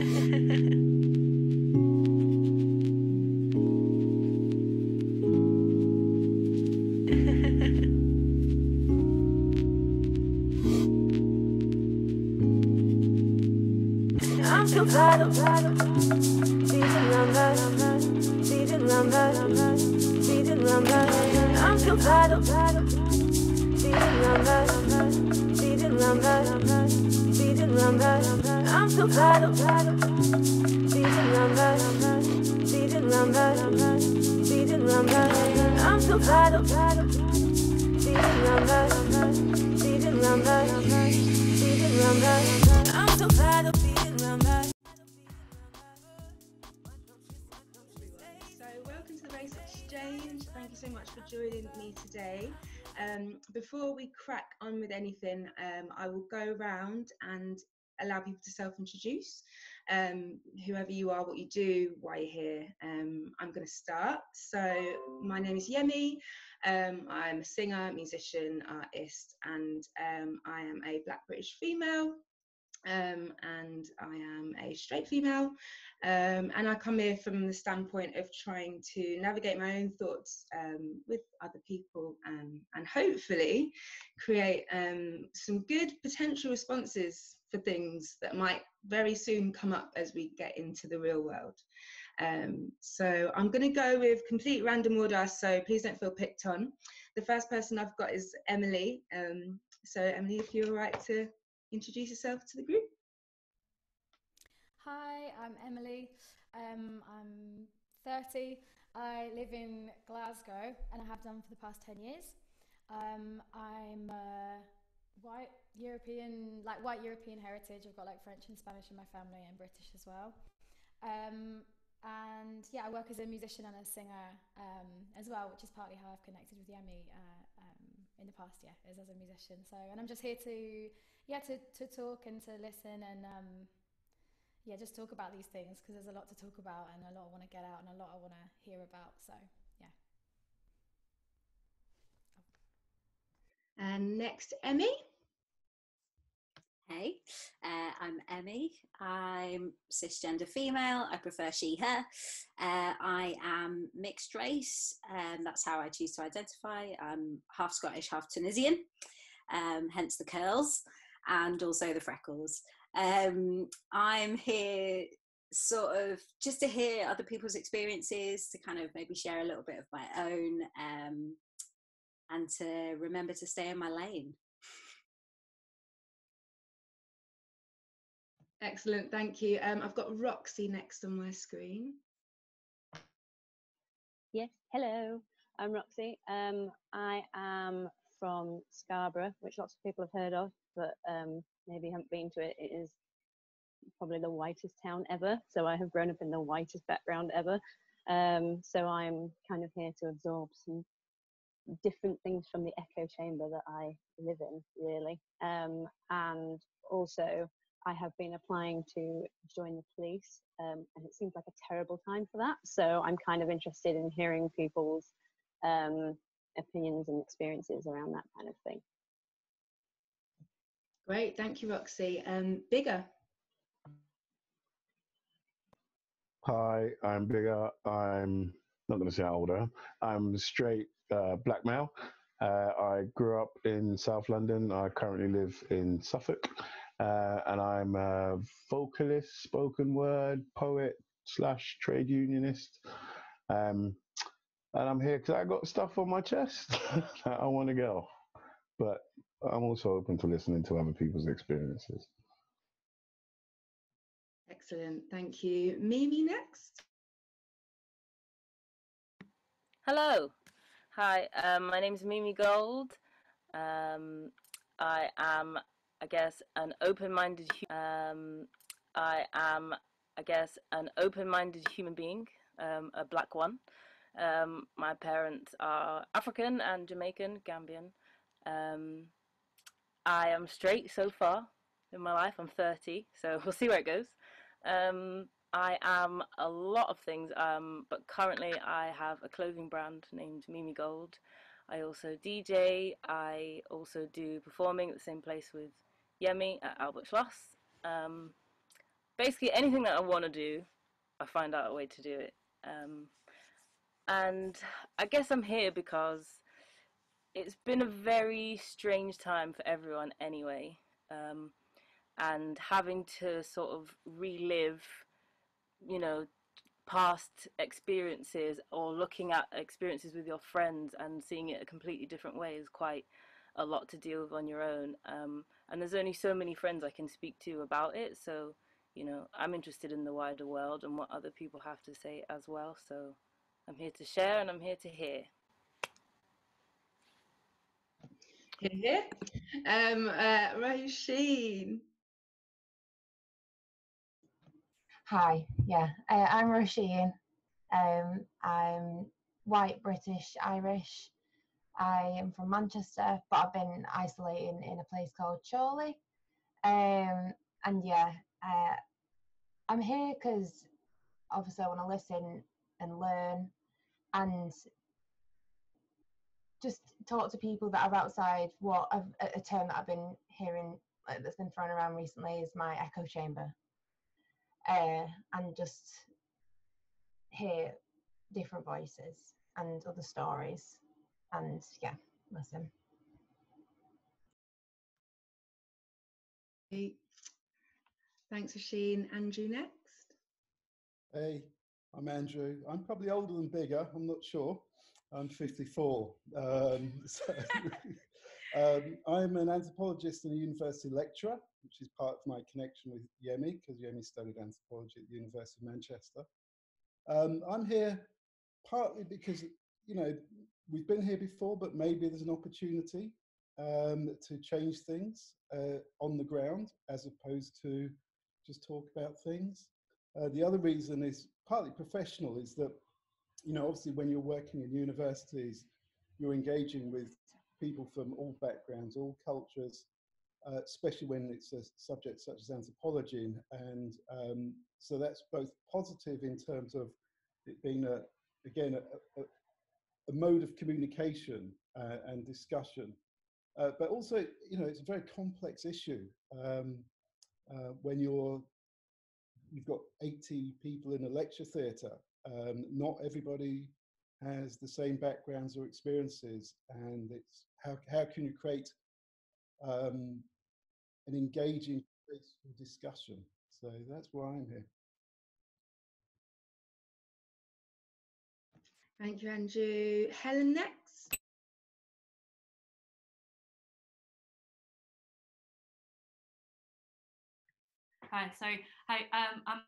I'm so proud of feeding lumber, feeding lumber, feeding lumber. I'm so proud of feeding lumber, feeding feeding lumber. I'm so proud of feeding lumber, feeding lumber, feeding lumber. I'm so proud of feeding lumber, feeding lumber, feeding lumber. I'm Um, before we crack on with anything, um, I will go around and allow people to self introduce. Um, whoever you are, what you do, why you're here. Um, I'm going to start. So, my name is Yemi. Um, I'm a singer, musician, artist, and um, I am a Black British female. Um, and I am a straight female, um, and I come here from the standpoint of trying to navigate my own thoughts um, with other people um, and hopefully create um, some good potential responses for things that might very soon come up as we get into the real world. Um, so I'm going to go with complete random order, so please don't feel picked on. The first person I've got is Emily. Um, so Emily, if you're right to introduce yourself to the group. Hi, I'm Emily. Um, I'm 30. I live in Glasgow and I have done for the past 10 years. Um, I'm white European, like white European heritage. I've got like French and Spanish in my family and British as well. Um, and yeah, I work as a musician and a singer um, as well, which is partly how I've connected with Yemi uh, in the past. Yeah, is as a musician. So, and I'm just here to yeah to to talk and to listen and um, yeah just talk about these things because there's a lot to talk about and a lot I want to get out and a lot I want to hear about. So yeah. And next, Emmy. Hey, uh, I'm Emmy. I'm cisgender female. I prefer she, her. Uh, I am mixed race, and that's how I choose to identify. I'm half Scottish, half Tunisian, um, hence the curls and also the freckles. Um, I'm here sort of just to hear other people's experiences, to kind of maybe share a little bit of my own, um, and to remember to stay in my lane. Excellent, thank you. Um, I've got Roxy next on my screen. Yes, hello, I'm Roxy. Um, I am from Scarborough, which lots of people have heard of, but um, maybe haven't been to it. It is probably the whitest town ever, so I have grown up in the whitest background ever. Um, so I'm kind of here to absorb some different things from the echo chamber that I live in, really. Um, and also, I have been applying to join the police, um, and it seems like a terrible time for that. So I'm kind of interested in hearing people's um, opinions and experiences around that kind of thing. Great, thank you, Roxy. Um, Bigger. Hi, I'm Bigger. I'm not going to say how old I am. I'm straight uh, black male. Uh, I grew up in South London. I currently live in Suffolk. Uh, and I'm a vocalist, spoken word, poet slash trade unionist. Um, and I'm here because I got stuff on my chest that I want to go. But I'm also open to listening to other people's experiences. Excellent, thank you. Mimi next. Hello. Hi, um, my name is Mimi Gold. Um, I am, I guess, an open-minded. Um, I am, I guess, an open-minded human being, um, a black one. Um, my parents are African and Jamaican, Gambian. Um, I am straight so far in my life. I'm 30, so we'll see where it goes. Um, I am a lot of things, um, but currently I have a clothing brand named Mimi Gold. I also DJ. I also do performing at the same place with Yemi at Albert Schloss. Um, basically anything that I want to do, I find out a way to do it. Um, and I guess I'm here because it's been a very strange time for everyone anyway. Um, and having to sort of relive, you know, past experiences or looking at experiences with your friends and seeing it a completely different way is quite a lot to deal with on your own. Um, and there's only so many friends I can speak to about it. So, you know, I'm interested in the wider world and what other people have to say as well. So I'm here to share and I'm here to hear. Here, um, uh, Roisin. Hi, yeah, uh, I'm Roisin. Um, I'm white, British, Irish. I am from Manchester, but I've been isolating in a place called Chorley. Um, and yeah, uh, I'm here because obviously I want to listen and learn and just talk to people that are outside what I've, a term that I've been hearing uh, that's been thrown around recently is my echo chamber. Uh, and just hear different voices and other stories and yeah, listen. Great. Thanks, Roisin. Andrew next. Hey, I'm Andrew. I'm probably older than bigger. I'm not sure. I'm 54. Um, so, um, I'm an anthropologist and a university lecturer, which is part of my connection with Yemi, because Yemi studied anthropology at the University of Manchester. Um, I'm here partly because, you know, we've been here before, but maybe there's an opportunity um, to change things uh, on the ground as opposed to just talk about things. Uh, the other reason is partly professional, is that, you know, obviously when you're working in universities, you're engaging with people from all backgrounds, all cultures, uh, especially when it's a subject such as anthropology. And um, so that's both positive in terms of it being a, again, a, a, a mode of communication uh, and discussion. Uh, but also, you know, it's a very complex issue um, uh, when you're you've got 80 people in a lecture theatre. Um, not everybody has the same backgrounds or experiences, and it's how how can you create um, an engaging discussion? So that's why I'm here. Thank you, Andrew. Helen next. Hi, so hi, um, I'm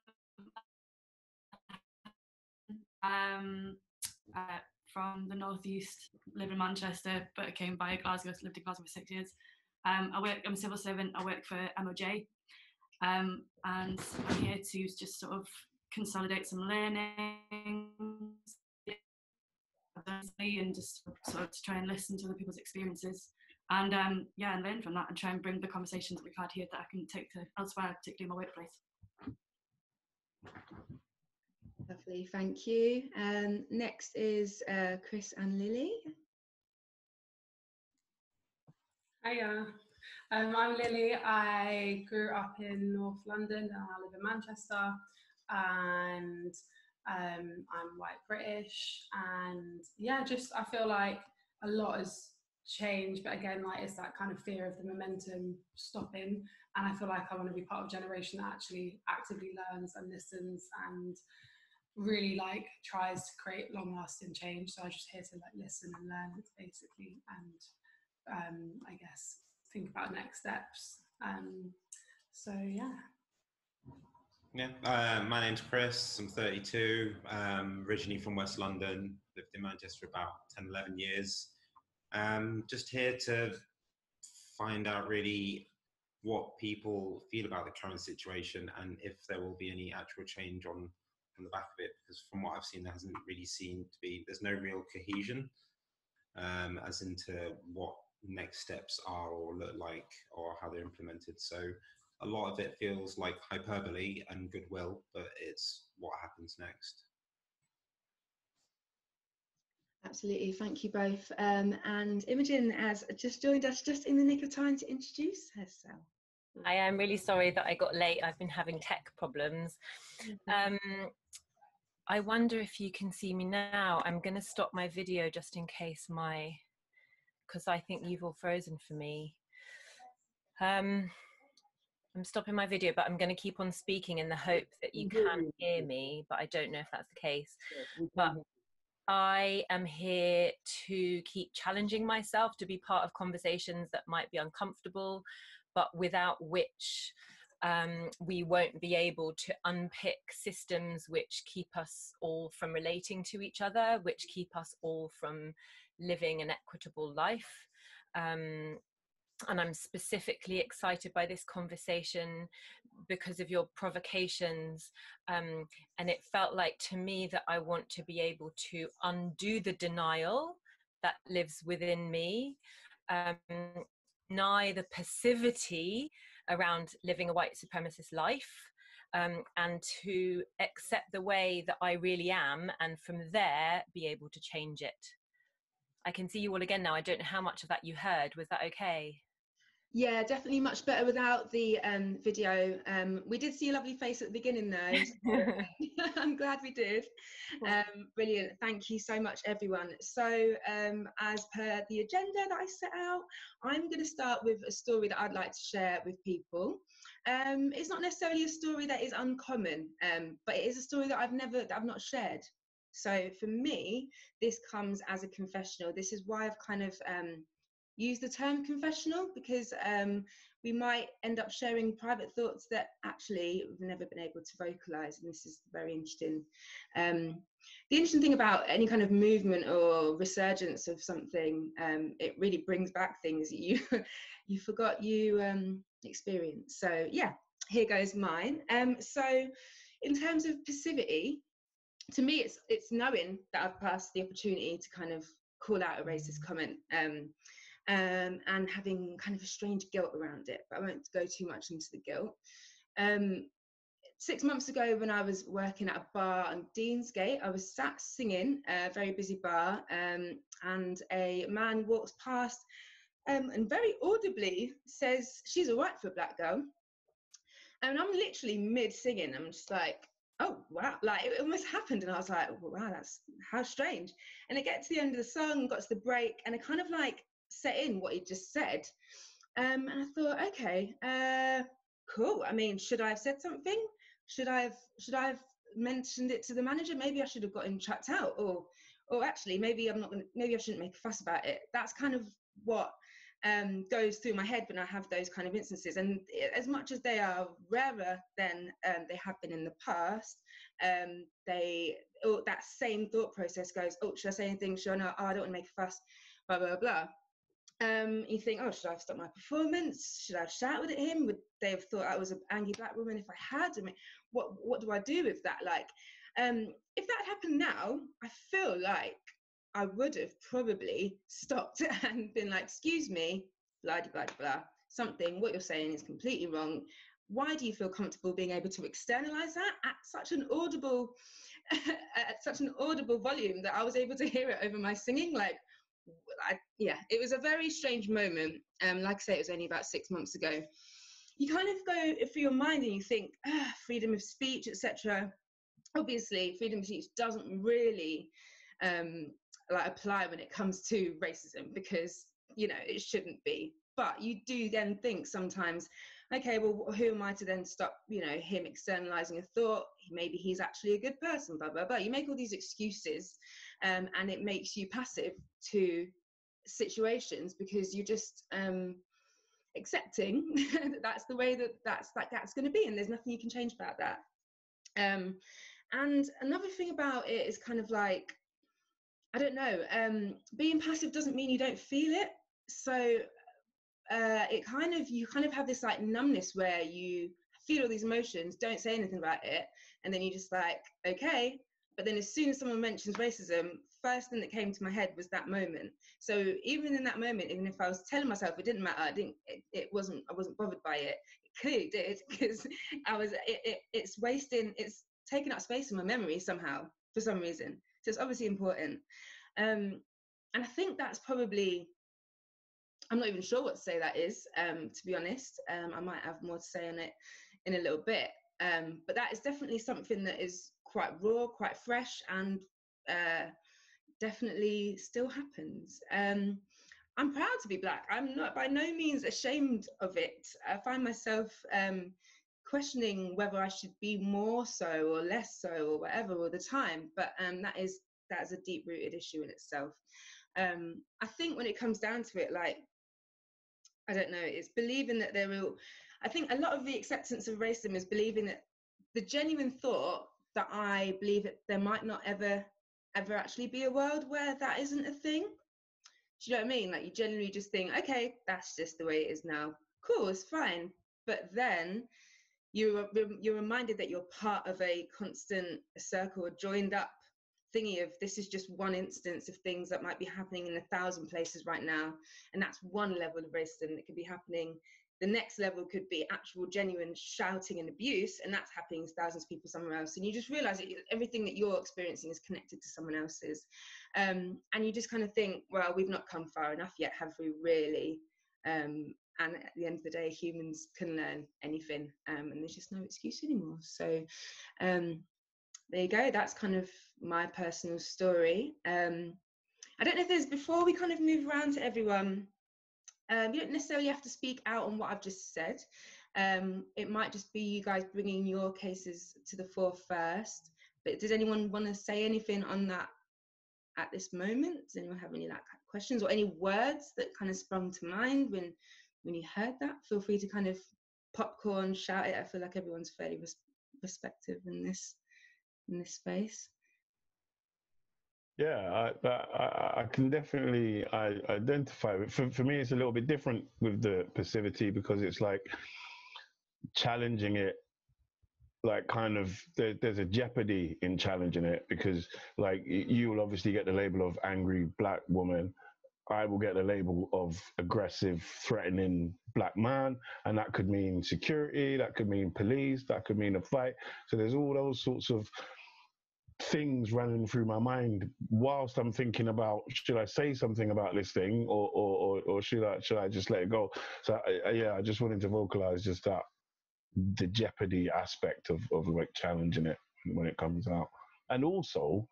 um, uh, from the northeast, live in Manchester, but I came via Glasgow, lived in Glasgow for six years. Um, I work, I'm a civil servant, I work for MOJ, um, and I'm here to just sort of consolidate some learning and just sort of to try and listen to other people's experiences and um, yeah, and learn from that and try and bring the conversations that we've had here that I can take to elsewhere, particularly in my workplace. Lovely, thank you. Um, next is uh, Chris and Lily. Hiya, um, I'm Lily. I grew up in North London and I live in Manchester. And um, I'm white British. And yeah, just I feel like a lot has changed. But again, like it's that kind of fear of the momentum stopping. And I feel like I want to be part of a generation that actually actively learns and listens and really like tries to create long lasting change. So I'm just here to like listen and learn basically and um, I guess think about next steps. Um, so yeah. Yeah, uh, my name's Chris. I'm 32. Um, originally from West London. Lived in Manchester about 10, 11 years. Um, just here to find out really what people feel about the current situation and if there will be any actual change on on the back of it. Because from what I've seen, there hasn't really seemed to be. There's no real cohesion um, as into what next steps are or look like or how they're implemented. So a lot of it feels like hyperbole and goodwill, but it's what happens next. Absolutely, thank you both. Um, and Imogen has just joined us just in the nick of time to introduce herself. I am really sorry that I got late. I've been having tech problems. Um, I wonder if you can see me now. I'm going to stop my video just in case my, because I think you've all frozen for me. Um, I'm stopping my video, but I'm going to keep on speaking in the hope that you can hear me, but I don't know if that's the case. But I am here to keep challenging myself to be part of conversations that might be uncomfortable, but without which um, we won't be able to unpick systems which keep us all from relating to each other, which keep us all from living an equitable life. Um, and I'm specifically excited by this conversation because of your provocations. Um, and it felt like to me that I want to be able to undo the denial that lives within me, um, the passivity around living a white supremacist life. Um, and to accept the way that I really am, and from there be able to change it. I can see you all again now. I don't know how much of that you heard. Was that okay? Yeah, definitely much better without the um, video. Um, we did see a lovely face at the beginning though. I'm glad we did. Um, brilliant. Thank you so much, everyone. So, um, as per the agenda that I set out, I'm going to start with a story that I'd like to share with people. Um, it's not necessarily a story that is uncommon, um, but it is a story that I've never, that I've not shared. So for me, this comes as a confessional. This is why I've kind of use the term confessional because um, we might end up sharing private thoughts that actually we've never been able to vocalize and this is very interesting. Um, the interesting thing about any kind of movement or resurgence of something um, it really brings back things you you forgot you um, experienced. So yeah here goes mine. Um, so in terms of passivity to me it's it's knowing that i've passed the opportunity to kind of call out a racist comment. Um, um, and having kind of a strange guilt around it. But I won't go too much into the guilt. Um, six months ago, when I was working at a bar on Deansgate, I was sat singing, a very busy bar, um, and a man walks past um, and very audibly says, She's all right for a black girl. And I'm literally mid singing. I'm just like, oh wow like it almost happened and i was like wow that's how strange and it get to the end of the song got to the break and i kind of like set in what he just said. Um, and I thought, okay, uh, cool. I mean, should I have said something? Should I have should I have mentioned it to the manager? Maybe I should have gotten chucked out, or or actually, maybe I'm not gonna. Maybe I shouldn't make a fuss about it. That's kind of what um, goes through my head when I have those kind of instances. And as much as they are rarer than um, they have been in the past, um, they that same thought process goes, oh, should I say anything? Should I not? Oh, I don't want to make a fuss. Blah blah blah um, you think, oh, should I have stopped my performance? Should I have shouted at him? Would they have thought I was an angry black woman if I had? I mean, what what do I do with that? Like, um, if that happened now, I feel like I would have probably stopped and been like, excuse me, blah blah blah. Something what you're saying is completely wrong. Why do you feel comfortable being able to externalize that at such an audible, at such an audible volume that I was able to hear it over my singing? Like, I, yeah, it was a very strange moment. Um, like I say, it was only about six months ago. You kind of go through your mind and you think, ah, freedom of speech, etc. Obviously, freedom of speech doesn't really um, like apply when it comes to racism because you know it shouldn't be. But you do then think sometimes, okay, well, who am I to then stop, you know, him externalizing a thought? Maybe he's actually a good person, blah, blah, blah. You make all these excuses um, and it makes you passive to situations because you're just um, accepting that that's the way that that's that that's going to be and there's nothing you can change about that um, and another thing about it is kind of like i don't know um, being passive doesn't mean you don't feel it so uh, it kind of you kind of have this like numbness where you feel all these emotions don't say anything about it and then you just like okay but then as soon as someone mentions racism, first thing that came to my head was that moment. So even in that moment, even if I was telling myself it didn't matter, I didn't, it, it wasn't, I wasn't bothered by it. It clearly did because I was, it, it, it's wasting, it's taking up space in my memory somehow for some reason. So it's obviously important. Um, and I think that's probably I'm not even sure what to say that is, um, to be honest. Um, I might have more to say on it in a little bit. Um, but that is definitely something that is quite raw, quite fresh, and uh, definitely still happens. Um, I'm proud to be black. I'm not by no means ashamed of it. I find myself um, questioning whether I should be more so or less so or whatever all the time. But um, that is that is a deep rooted issue in itself. Um, I think when it comes down to it, like I don't know, it's believing that there will. I think a lot of the acceptance of racism is believing that the genuine thought that I believe that there might not ever ever actually be a world where that isn't a thing. Do you know what I mean? Like you generally just think, okay, that's just the way it is now. Cool, it's fine. But then you're you're reminded that you're part of a constant circle, a joined up thingy of this is just one instance of things that might be happening in a thousand places right now, and that's one level of racism that could be happening. The next level could be actual, genuine shouting and abuse, and that's happening to thousands of people somewhere else. And you just realize that everything that you're experiencing is connected to someone else's. Um, and you just kind of think, well, we've not come far enough yet, have we really? Um, and at the end of the day humans can learn anything um, and there's just no excuse anymore so um, there you go that's kind of my personal story um, i don't know if there's before we kind of move around to everyone um, you don't necessarily have to speak out on what i've just said um, it might just be you guys bringing your cases to the fore first but does anyone want to say anything on that at this moment does anyone have any like questions or any words that kind of sprung to mind when when you heard that, feel free to kind of popcorn shout it. I feel like everyone's fairly res- respective in this in this space. Yeah, I, I, I can definitely identify. For, for me, it's a little bit different with the passivity because it's like challenging it like kind of there, there's a jeopardy in challenging it because like you will obviously get the label of angry black woman I will get the label of aggressive, threatening black man, and that could mean security, that could mean police, that could mean a fight. So there's all those sorts of things running through my mind whilst I'm thinking about should I say something about this thing or or, or, or should I should I just let it go? So I, yeah, I just wanted to vocalize just that the jeopardy aspect of of like challenging it when it comes out, and also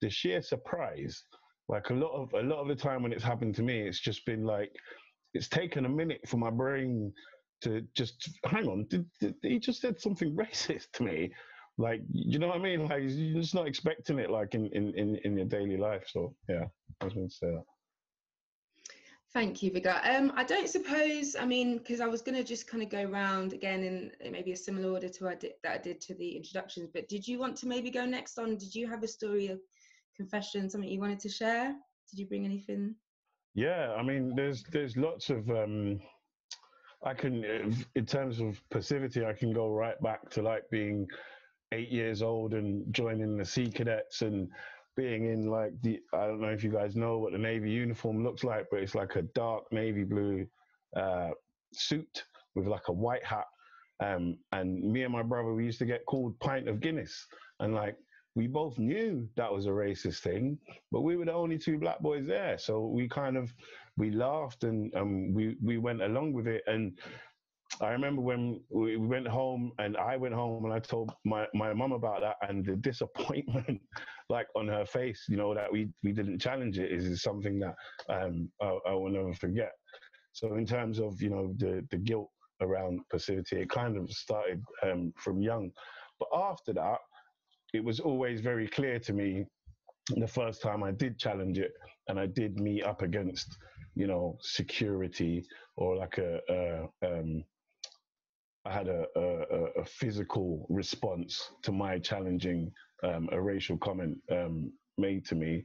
the sheer surprise like a lot of a lot of the time when it's happened to me, it's just been like it's taken a minute for my brain to just hang on. Did, did, he just said something racist to me? Like you know what I mean? Like you're just not expecting it like in in in, in your daily life. So yeah, I was going to say that. Thank you, Viga. Um, I don't suppose, I mean, because I was going to just kind of go around again in maybe a similar order to I did, that I did to the introductions, but did you want to maybe go next on, did you have a story of confession, something you wanted to share? Did you bring anything? Yeah, I mean, there's there's lots of um, I can in terms of passivity, I can go right back to like being eight years old and joining the Sea Cadets and being in like the I don't know if you guys know what the Navy uniform looks like, but it's like a dark navy blue uh, suit with like a white hat. Um, and me and my brother, we used to get called pint of Guinness, and like we both knew that was a racist thing, but we were the only two black boys there. So we kind of we laughed and um, we we went along with it. And I remember when we went home and I went home and I told my, my mum about that and the disappointment like on her face, you know, that we, we didn't challenge it is, is something that um, I, I will never forget. So in terms of, you know, the, the guilt around passivity, it kind of started um, from young. But after that, it was always very clear to me the first time I did challenge it and I did meet up against, you know, security or like a, a um, I had a, a, a, physical response to my challenging um, a racial comment um, made to me.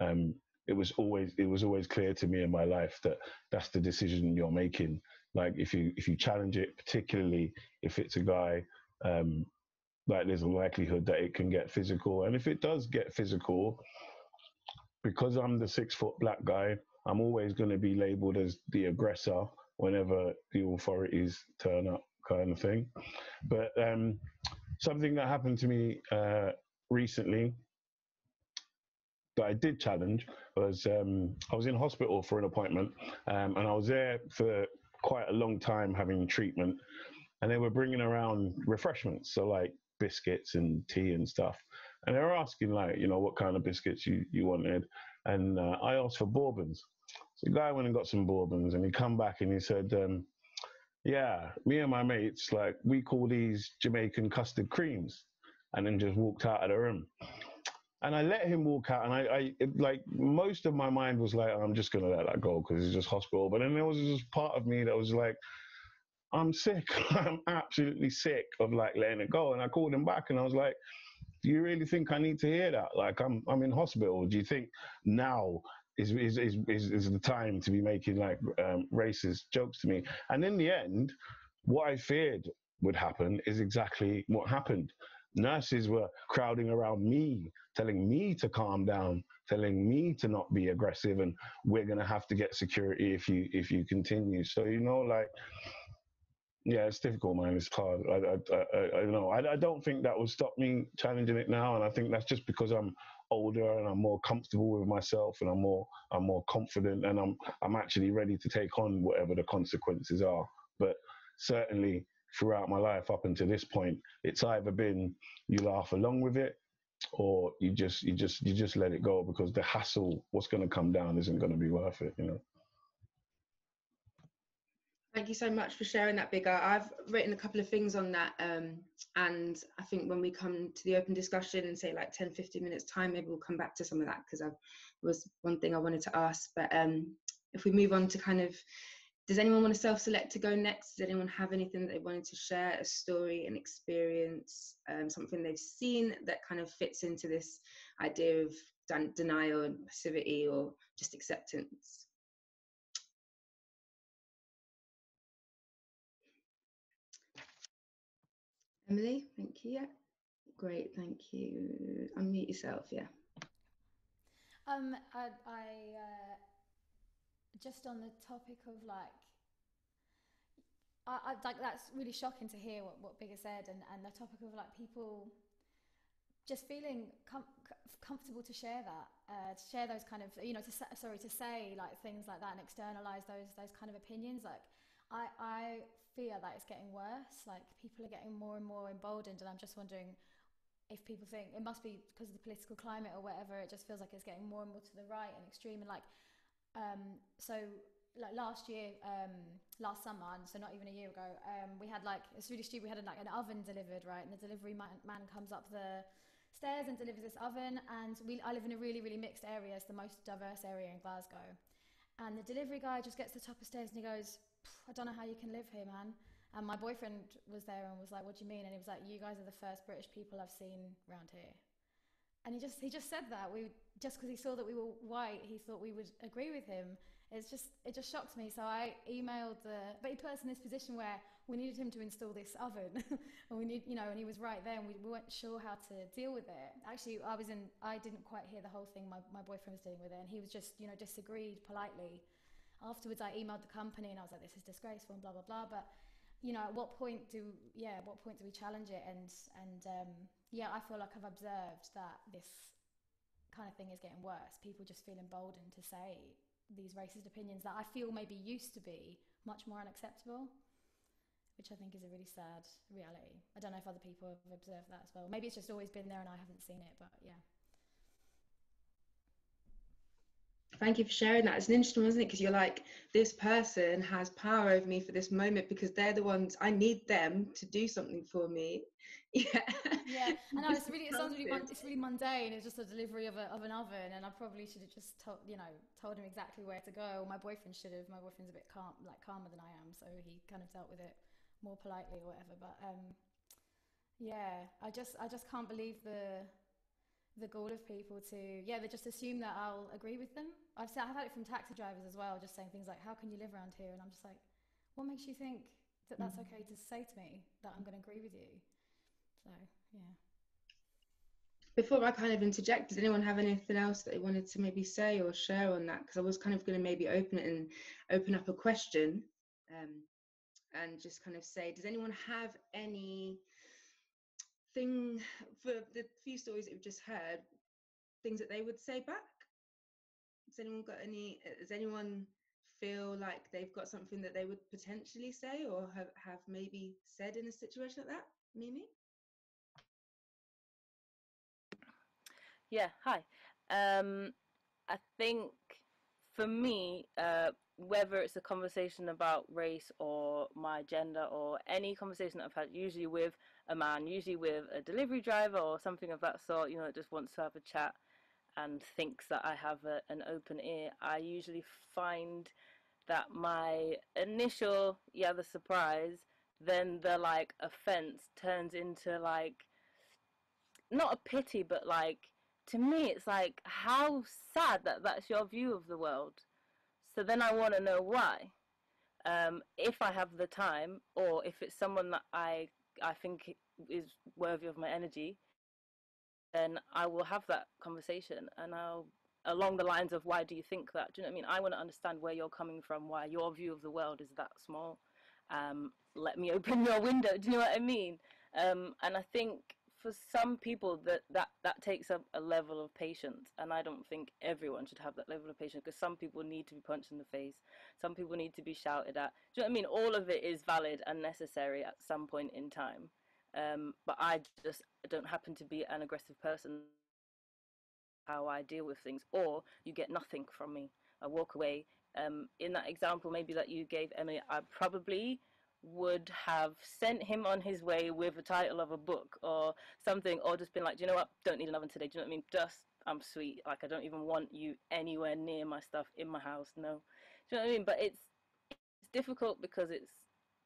Um, it was always it was always clear to me in my life that that's the decision you're making. Like if you if you challenge it, particularly if it's a guy um, like there's a likelihood that it can get physical. And if it does get physical, because I'm the six foot black guy, I'm always going to be labeled as the aggressor whenever the authorities turn up, kind of thing. But um, something that happened to me uh, recently, that I did challenge was um, I was in hospital for an appointment, um, and I was there for quite a long time having treatment, and they were bringing around refreshments, so like biscuits and tea and stuff, and they were asking like, you know, what kind of biscuits you you wanted, and uh, I asked for bourbons. So the guy went and got some bourbons, and he come back and he said. Um, yeah, me and my mates, like, we call these Jamaican custard creams, and then just walked out of the room. And I let him walk out, and I, I it, like, most of my mind was like, I'm just gonna let that go because it's just hospital. But then there was just part of me that was like, I'm sick. I'm absolutely sick of like letting it go. And I called him back, and I was like, Do you really think I need to hear that? Like, I'm I'm in hospital. Do you think now is is is is, the time to be making like um, racist jokes to me. And in the end, what I feared would happen is exactly what happened. Nurses were crowding around me, telling me to calm down, telling me to not be aggressive, and we're gonna have to get security if you if you continue. So you know, like yeah, it's difficult, man. It's hard. I, I, I, I don't know. I, I don't think that will stop me challenging it now, and I think that's just because I'm older and I'm more comfortable with myself and I'm more I'm more confident and I'm I'm actually ready to take on whatever the consequences are. But certainly throughout my life up until this point, it's either been you laugh along with it or you just you just you just let it go because the hassle what's going to come down isn't going to be worth it you know Thank you so much for sharing that, Bigger. I've written a couple of things on that. Um, and I think when we come to the open discussion and say like 10, 15 minutes time, maybe we'll come back to some of that because I was one thing I wanted to ask. But um, if we move on to kind of, does anyone want to self-select to go next? Does anyone have anything that they wanted to share, a story, an experience, um, something they've seen that kind of fits into this idea of denial and passivity or just acceptance? Emily, thank you. Yeah, great, thank you. Unmute yourself. Yeah. Um, I, I uh, just on the topic of like, I, I like that's really shocking to hear what what Bigger said, and and the topic of like people just feeling com- comfortable to share that, uh, to share those kind of, you know, to sorry to say like things like that and externalize those those kind of opinions. Like, I I fear that it's getting worse. Like people are getting more and more emboldened, and I'm just wondering if people think it must be because of the political climate or whatever. It just feels like it's getting more and more to the right and extreme. And like, um, so like last year, um, last summer, and so not even a year ago, um, we had like it's really stupid. We had like an oven delivered, right? And the delivery man, man comes up the stairs and delivers this oven. And we, I live in a really, really mixed area. It's the most diverse area in Glasgow. And the delivery guy just gets to the top of stairs and he goes, I don't know how you can live here, man. And my boyfriend was there and was like, "What do you mean?" And he was like, "You guys are the first British people I've seen around here." And he just he just said that we just because he saw that we were white, he thought we would agree with him. It's just it just shocked me. So I emailed the, but he put us in this position where we needed him to install this oven, and we need you know, and he was right there, and we, we weren't sure how to deal with it. Actually, I was in, I didn't quite hear the whole thing. My my boyfriend was dealing with it, and he was just you know disagreed politely afterwards I emailed the company and I was like, this is disgraceful and blah blah blah. But you know, at what point do yeah, at what point do we challenge it? And and um, yeah, I feel like I've observed that this kind of thing is getting worse. People just feel emboldened to say these racist opinions that I feel maybe used to be much more unacceptable, which I think is a really sad reality. I don't know if other people have observed that as well. Maybe it's just always been there and I haven't seen it, but yeah. Thank you for sharing that. It's an interesting, isn't it? Because you're like, this person has power over me for this moment because they're the ones I need them to do something for me. Yeah. Yeah. I know it's really it sounds really it's really mundane. It's just a delivery of, a, of an oven, and I probably should have just told you know told him exactly where to go. My boyfriend should have. My boyfriend's a bit calm, like calmer than I am, so he kind of dealt with it more politely or whatever. But um, yeah, I just I just can't believe the the goal of people to yeah they just assume that I'll agree with them. I've said, I've had it from taxi drivers as well, just saying things like how can you live around here, and I'm just like, what makes you think that that's mm. okay to say to me that I'm going to agree with you? So yeah. Before I kind of interject, does anyone have anything else that they wanted to maybe say or share on that? Because I was kind of going to maybe open it and open up a question, um, and just kind of say, does anyone have any thing for the few stories that we've just heard things that they would say back? Has anyone got any? Does anyone feel like they've got something that they would potentially say or have, have maybe said in a situation like that? Mimi? Yeah, hi. Um, I think for me, uh, whether it's a conversation about race or my gender or any conversation that I've had, usually with a man, usually with a delivery driver or something of that sort, you know, that just wants to have a chat and thinks that I have a, an open ear, I usually find that my initial, yeah, the surprise, then the like offense turns into like, not a pity, but like, to me, it's like, how sad that that's your view of the world. So then I want to know why. Um, if I have the time, or if it's someone that I I think is worthy of my energy, then I will have that conversation, and I'll along the lines of why do you think that? Do you know what I mean? I want to understand where you're coming from, why your view of the world is that small. Um, let me open your window. Do you know what I mean? Um, and I think for some people that that that takes up a level of patience and i don't think everyone should have that level of patience because some people need to be punched in the face some people need to be shouted at do you know what i mean all of it is valid and necessary at some point in time um, but i just don't happen to be an aggressive person how i deal with things or you get nothing from me i walk away um, in that example maybe that you gave emily i probably would have sent him on his way with a title of a book or something, or just been like, do you know what? Don't need an oven today. Do you know what I mean? Just I'm sweet. Like I don't even want you anywhere near my stuff in my house. No, do you know what I mean? But it's it's difficult because it's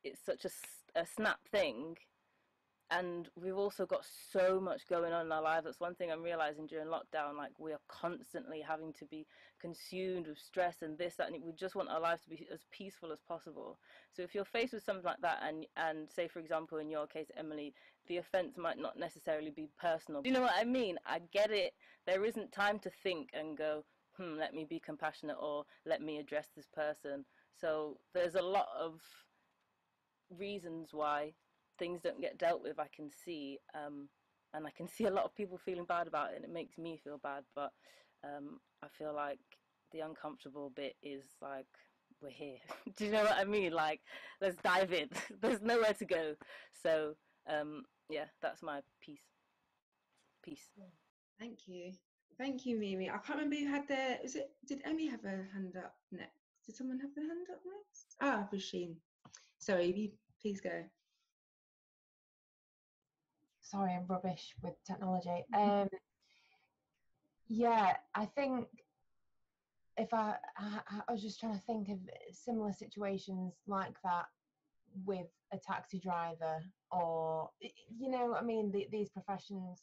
it's such a, a snap thing and we've also got so much going on in our lives. That's one thing I'm realizing during lockdown. Like we are constantly having to be consumed with stress and this, that, and we just want our lives to be as peaceful as possible. So if you're faced with something like that, and and say for example in your case, Emily, the offence might not necessarily be personal. Do you know what I mean? I get it. There isn't time to think and go, hmm, let me be compassionate or let me address this person. So there's a lot of reasons why things don't get dealt with, I can see, um, and I can see a lot of people feeling bad about it, and it makes me feel bad. But um, I feel like the uncomfortable bit is like we're here. Do you know what I mean? Like let's dive in. There's nowhere to go. So um, yeah, that's my piece. Peace. Thank you. Thank you, Mimi. I can't remember who had their. Was it? Did Emmy have a hand up next? Did someone have their hand up next? Ah, Roisin. Sorry, please go sorry, I'm rubbish with technology. Um, yeah, I think if I, I, I was just trying to think of similar situations like that with a taxi driver or you know i mean the, these professions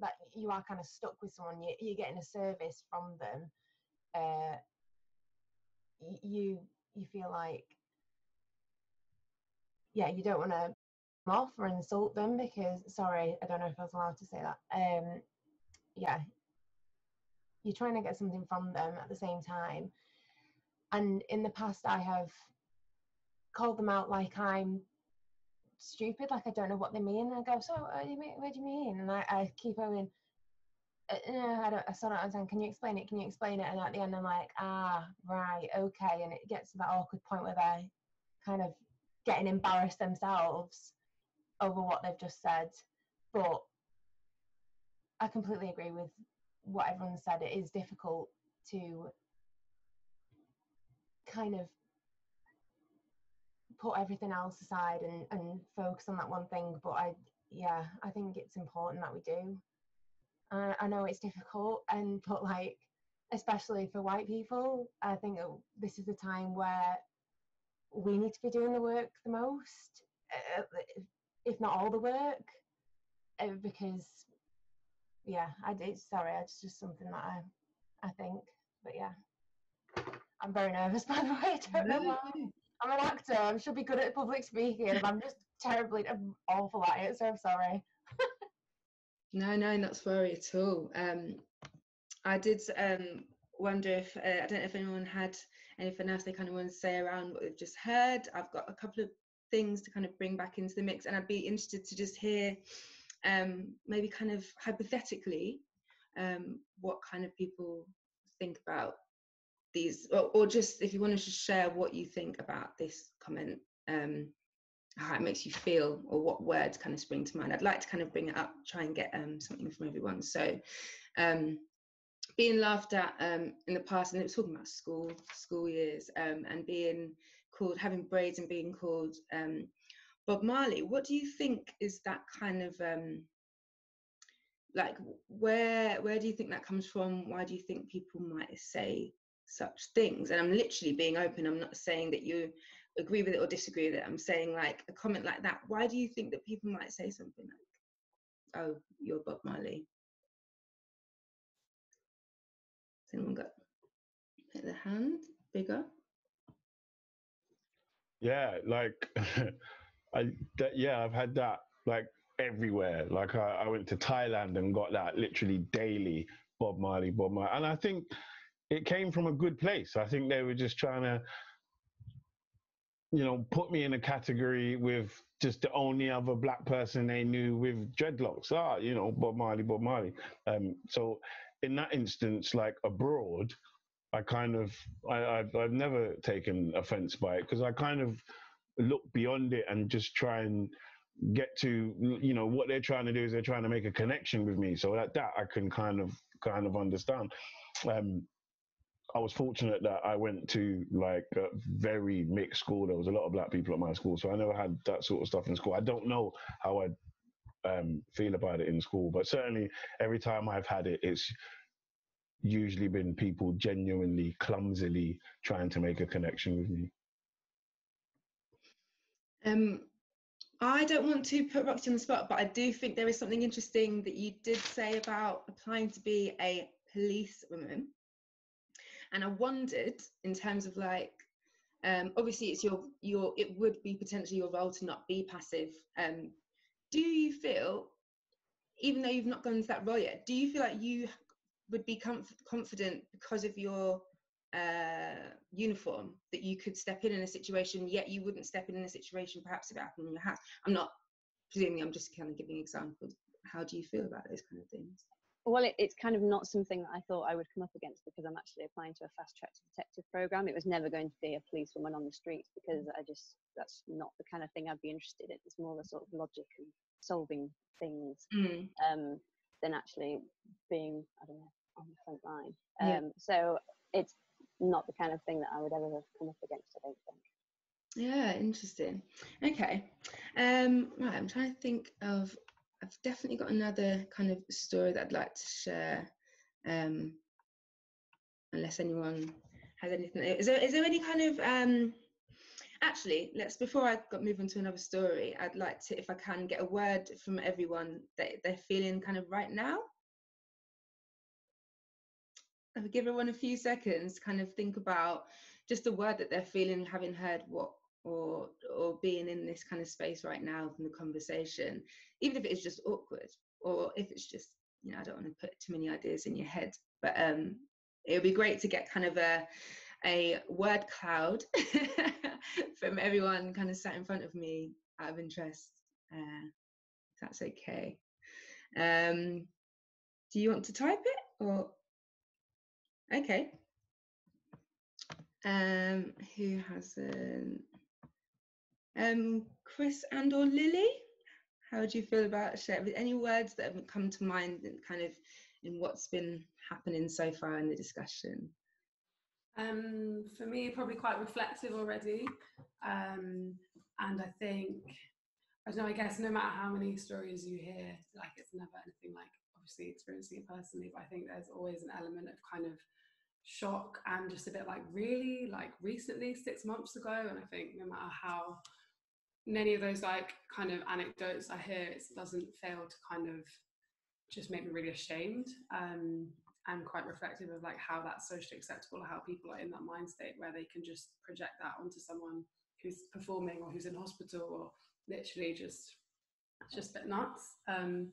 that you are kind of stuck with someone you, you're getting a service from them uh, you you feel like yeah you don't want to off or insult them because sorry i don't know if i was allowed to say that um yeah you're trying to get something from them at the same time and in the past i have called them out like i'm stupid like i don't know what they mean and i go so what do you mean what do you mean and i, I keep going uh, no, I don't. I still don't understand. Can you explain it? Can you explain it? And at the end, I'm like, ah, right, okay. And it gets to that awkward point where they're kind of getting embarrassed themselves over what they've just said. But I completely agree with what everyone said. It is difficult to kind of put everything else aside and, and focus on that one thing. But I, yeah, I think it's important that we do. Uh, I know it's difficult, and but like, especially for white people, I think this is the time where we need to be doing the work the most. Uh, if not all the work, uh, because yeah, I did. Sorry, it's just something that I I think, but yeah, I'm very nervous by the way. I don't know why. I'm an actor. I should be good at public speaking, I'm just terribly I'm awful at it. So I'm sorry. no, no, not sorry at all. Um, I did um wonder if uh, I don't know if anyone had anything else they kind of want to say around what they've just heard. I've got a couple of things to kind of bring back into the mix. And I'd be interested to just hear um, maybe kind of hypothetically um, what kind of people think about these, or, or just if you want to share what you think about this comment, um, how it makes you feel, or what words kind of spring to mind. I'd like to kind of bring it up, try and get um, something from everyone. So, um, being laughed at um, in the past, and it was talking about school, school years, um, and being called having braids and being called um, Bob Marley. What do you think is that kind of um, like where where do you think that comes from? Why do you think people might say such things? And I'm literally being open. I'm not saying that you agree with it or disagree with it. I'm saying like a comment like that. Why do you think that people might say something like, "Oh, you're Bob Marley"? Has anyone got the hand bigger? Yeah, like I that, yeah, I've had that like everywhere. Like I, I went to Thailand and got that literally daily. Bob Marley, Bob Marley, and I think it came from a good place. I think they were just trying to, you know, put me in a category with just the only other black person they knew with dreadlocks. Ah, you know, Bob Marley, Bob Marley. Um, so in that instance, like abroad, I kind of I, I've, I've never taken offense by it because I kind of look beyond it and just try and get to you know what they're trying to do is they're trying to make a connection with me. So that that I can kind of kind of understand. Um I was fortunate that I went to like a very mixed school. There was a lot of black people at my school so I never had that sort of stuff in school. I don't know how I um, feel about it in school but certainly every time I've had it it's usually been people genuinely clumsily trying to make a connection with me Um, I don't want to put Roxy on the spot, but I do think there is something interesting that you did say about applying to be a police woman. And I wondered, in terms of like, um, obviously it's your your it would be potentially your role to not be passive. Um, do you feel, even though you've not gone into that role yet, do you feel like you would be comf- confident because of your uh, uniform that you could step in in a situation, yet you wouldn't step in in a situation perhaps if it happened in your house. I'm not presuming. I'm just kind of giving examples. How do you feel about those kind of things? Well, it, it's kind of not something that I thought I would come up against because I'm actually applying to a fast track detective program. It was never going to be a policewoman on the streets because I just that's not the kind of thing I'd be interested in. It's more the sort of logic and solving things Mm. um, than actually being I don't know on the front line. Yeah. Um, so it's not the kind of thing that I would ever have come up against. I don't think. Yeah, interesting. Okay. Um, right, I'm trying to think of. I've definitely got another kind of story that I'd like to share. Um, unless anyone has anything. Is there is there any kind of um? Actually, let's before I got move on to another story. I'd like to, if I can, get a word from everyone that they're feeling kind of right now. Give everyone a few seconds kind of think about just a word that they're feeling, having heard what or or being in this kind of space right now from the conversation, even if it's just awkward or if it's just you know I don't want to put too many ideas in your head, but um, it would be great to get kind of a a word cloud from everyone kind of sat in front of me out of interest. Uh, if that's okay. Um, do you want to type it or? Okay. Um, who hasn't? Um, Chris and or Lily, how do you feel about share any words that have come to mind and kind of in what's been happening so far in the discussion? Um, for me, probably quite reflective already. Um, and I think, I don't know, I guess no matter how many stories you hear, like it's never anything like obviously experiencing it personally, but I think there's always an element of kind of shock and just a bit like, really, like recently, six months ago. And I think no matter how many of those like kind of anecdotes I hear, it doesn't fail to kind of just make me really ashamed. Um, and quite reflective of like how that's socially acceptable, how people are in that mind state where they can just project that onto someone who's performing or who's in hospital or literally just just a bit nuts. Um,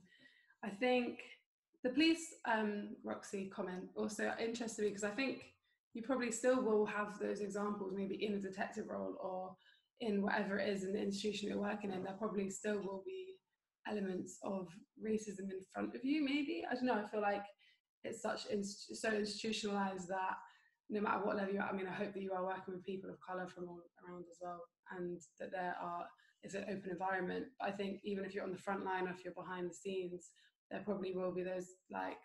I think the police um, Roxy comment also interested me because I think you probably still will have those examples maybe in a detective role or in whatever it is in the institution you're working in. There probably still will be elements of racism in front of you. Maybe I don't know. I feel like it's such inst- so institutionalized that no matter what level you're at, I mean, I hope that you are working with people of color from all around as well, and that there are it's an open environment. I think even if you're on the front line or if you're behind the scenes, there probably will be those like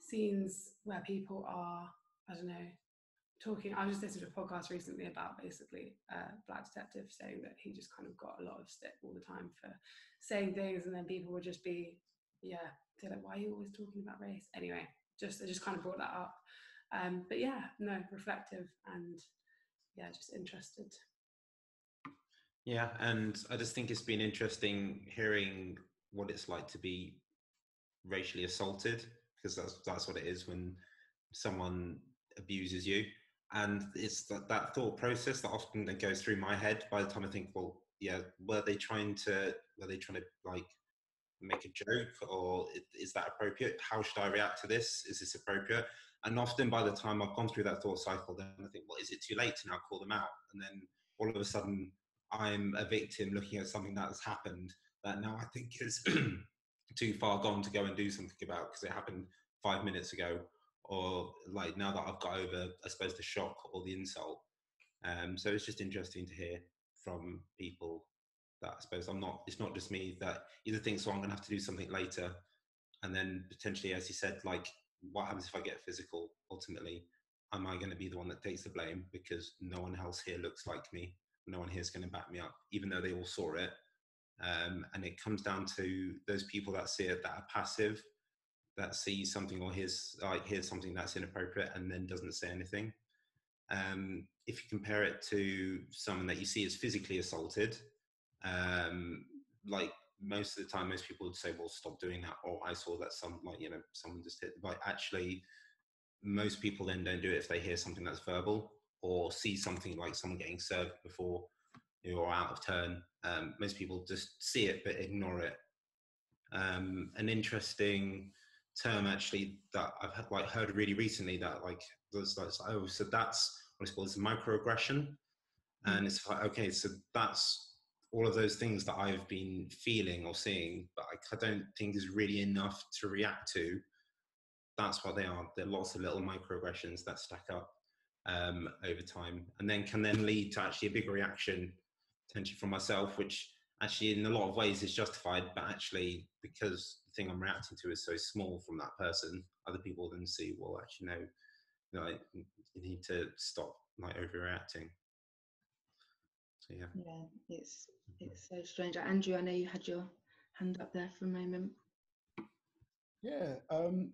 scenes where people are, I don't know, talking. I just listened to a podcast recently about basically a black detective saying that he just kind of got a lot of stick all the time for saying things, and then people would just be, yeah, they're like, why are you always talking about race? Anyway, just I just kind of brought that up. Um, but yeah, no, reflective and yeah, just interested. Yeah, and I just think it's been interesting hearing what it's like to be racially assaulted because that's that's what it is when someone abuses you, and it's that, that thought process that often goes through my head by the time I think, well, yeah, were they trying to were they trying to like make a joke or is that appropriate? How should I react to this? Is this appropriate? And often by the time I've gone through that thought cycle, then I think, well, is it too late to now call them out? And then all of a sudden I'm a victim looking at something that has happened that now I think is too far gone to go and do something about because it happened five minutes ago, or like now that I've got over, I suppose, the shock or the insult. Um, so it's just interesting to hear from people that I suppose I'm not. It's not just me that either thinks, "So I'm going to have to do something later," and then potentially, as you said, like, what happens if I get physical? Ultimately, am I going to be the one that takes the blame because no one else here looks like me? no one here is going to back me up, even though they all saw it. Um, and it comes down to those people that see it that are passive, that see something or hears like hears something that's inappropriate and then doesn't say anything. Um, if you compare it to someone that you see is physically assaulted, um, like most of the time, most people would say, "Well, stop doing that," or "I saw that some like you know someone just hit." But actually, most people then don't do it if they hear something that's verbal or see something like someone getting served before you're out of turn. Um, most people just see it but ignore it. Um, an interesting term actually that I've had, like heard really recently that like was like oh so that's what it's called is microaggression, and it's like okay so that's all of those things that I've been feeling or seeing, but I, I don't think is really enough to react to. That's what they are. They're lots of little microaggressions that stack up um, over time, and then can then lead to actually a bigger reaction potentially from myself, which actually in a lot of ways is justified, but actually because the thing I'm reacting to is so small from that person, other people then see, well, actually no, you, know, you need to stop like overreacting. So yeah. Yeah, it's it's so strange. Andrew, I know you had your hand up there for a moment. Yeah, um,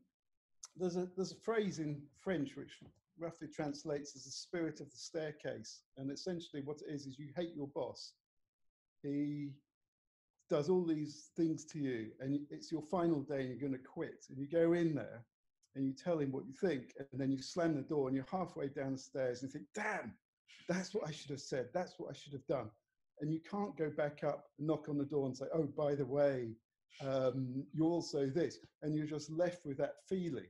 there's a there's a phrase in French which roughly translates as the spirit of the staircase. And essentially, what it is is you hate your boss. He does all these things to you, and it's your final day, and you're going to quit. And you go in there and you tell him what you think, and then you slam the door, and you're halfway down the stairs, and you think, damn, that's what I should have said. That's what I should have done. And you can't go back up, knock on the door, and say, oh, by the way, um, you're also this. And you're just left with that feeling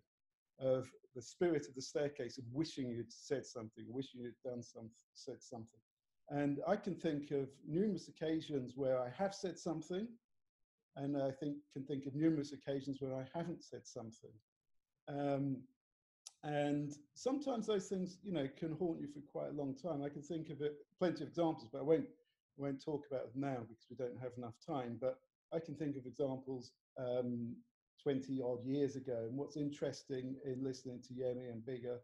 of the spirit of the staircase of wishing you'd said something, wishing you'd done some, said something. And I can think of numerous occasions where I have said something, and I think can think of numerous occasions where I haven't said something. Um, and sometimes those things, you know, can haunt you for quite a long time. I can think of it, plenty of examples, but I won't, I won't talk about them now because we don't have enough time. But I can think of examples um, 20 odd years ago. And what's interesting in listening to Yemi and Bigger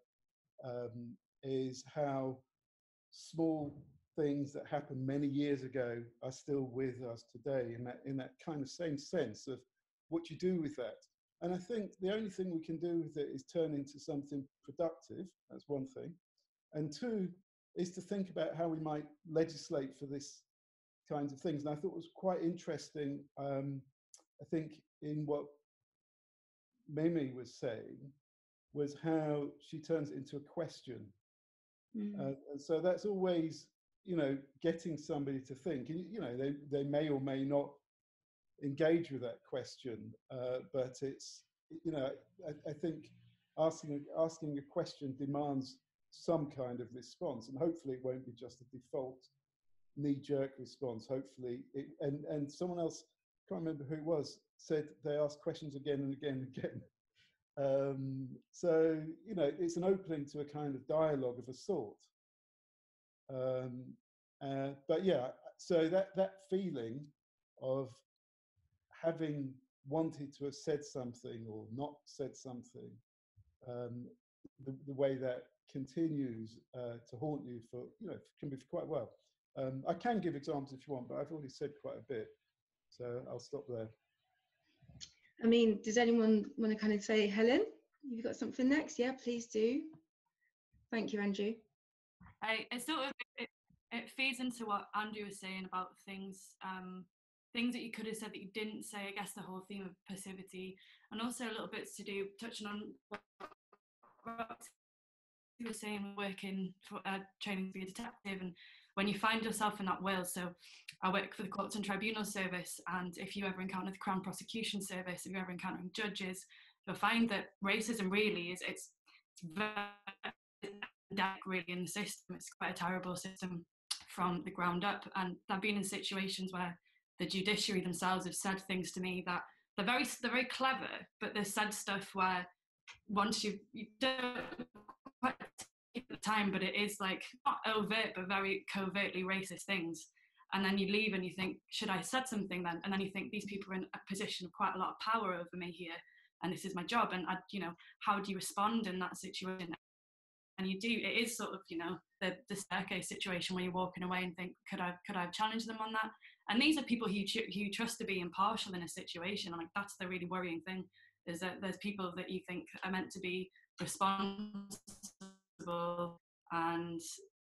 um, is how small things that happened many years ago are still with us today in that, in that kind of same sense of what you do with that. And I think the only thing we can do with it is turn into something productive. That's one thing. And two is to think about how we might legislate for this kinds of things. And I thought it was quite interesting. Um, I think in what Mimi was saying was how she turns it into a question. Mm. Uh, and so that's always, you know, getting somebody to think. And, you know, they, they may or may not engage with that question, uh, but it's, you know, I, I think asking, asking a question demands some kind of response, and hopefully it won't be just a default knee-jerk response. Hopefully, it, and and someone else can't remember who it was said they ask questions again and again and again. Um, so, you know, it's an opening to a kind of dialogue of a sort. Um, uh, but yeah, so that, that feeling of having wanted to have said something or not said something, um, the, the way that continues uh, to haunt you for, you know, can be for quite well. Um, I can give examples if you want, but I've already said quite a bit. So I'll stop there. I mean, does anyone want to kind of say, Helen, you've got something next? Yeah, please do. Thank you, Andrew. I, it sort of it, it feeds into what Andrew was saying about things um, things that you could have said that you didn't say. I guess the whole theme of passivity, and also a little bit to do touching on what you were saying, working for uh, training to be a detective, and when you find yourself in that world. So, I work for the Courts and Tribunal Service, and if you ever encounter the Crown Prosecution Service, if you're ever encountering judges, you'll find that racism really is it's, it's very really in the system. It's quite a terrible system from the ground up, and I've been in situations where the judiciary themselves have said things to me that they're very they're very clever, but they've said stuff where once you you don't take the time, but it is like not overt but very covertly racist things. And then you leave and you think, should I said something then? And then you think these people are in a position of quite a lot of power over me here, and this is my job. And I, you know, how do you respond in that situation? And you do. It is sort of, you know, the the staircase situation where you're walking away and think, could I could I have challenged them on that? And these are people who who you trust to be impartial in a situation. And like that's the really worrying thing is that there's people that you think are meant to be responsible and